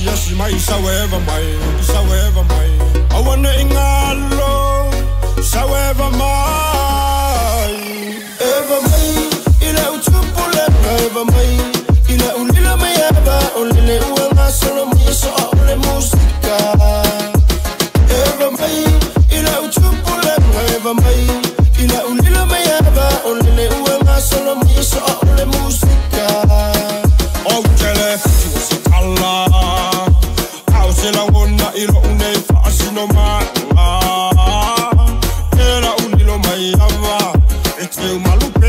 she she my, my I wanna ingalo Showever my Ever my Ina utupule Ever my Ina ulila mayaba Ulile uwe ngasolo Miso aole musika Ever my Ina utupule Ever my Ina ulila mayaba Ulile uwe around. It's new, my look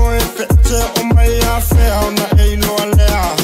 må effekter om meg er fair når ain't no ler.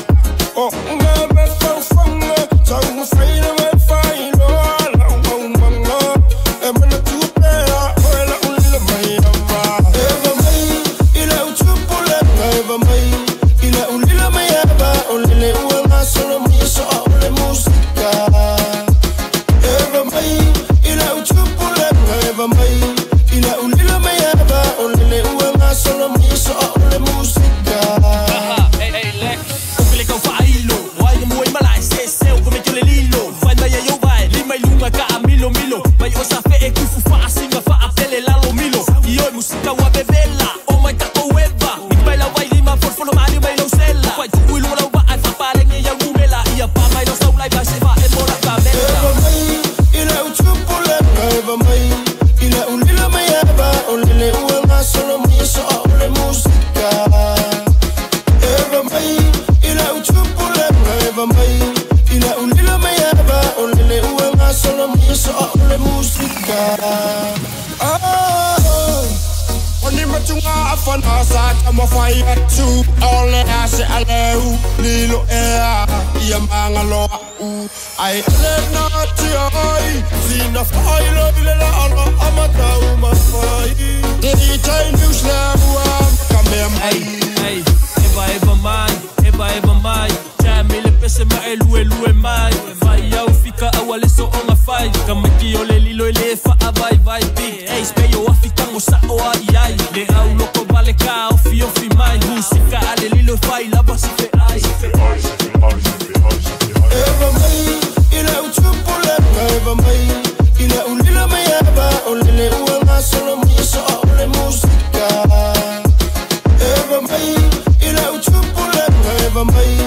música o a beberla for now, I'm a fire too. All the ash, I love, Lilo air, Yamangalo. I live not to I see the fire, love, Lila, I'm a town, my fire. time you try to slam? Come here, my. Eba, I man, eba, eba, man. Jamil, pese, ma, elue, elue, man. Fire, fika, awale, so on a fire. Come, Kio, Lili. never made